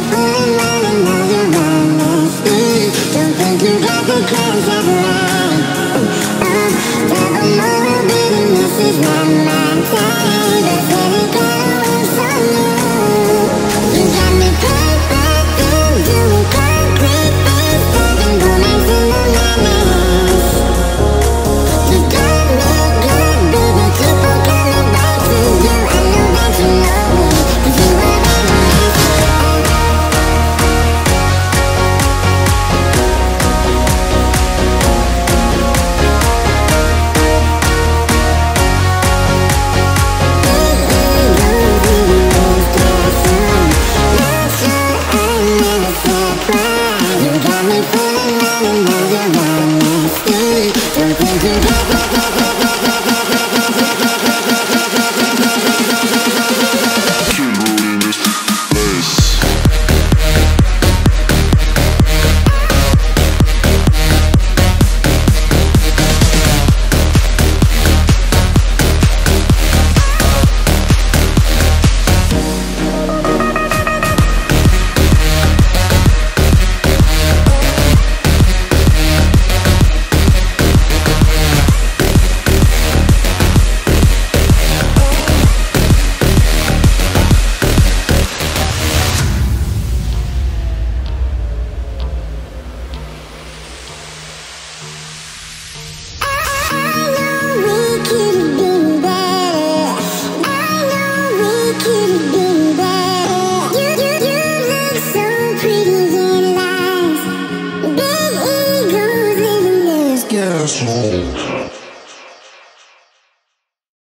my time Dance Mode.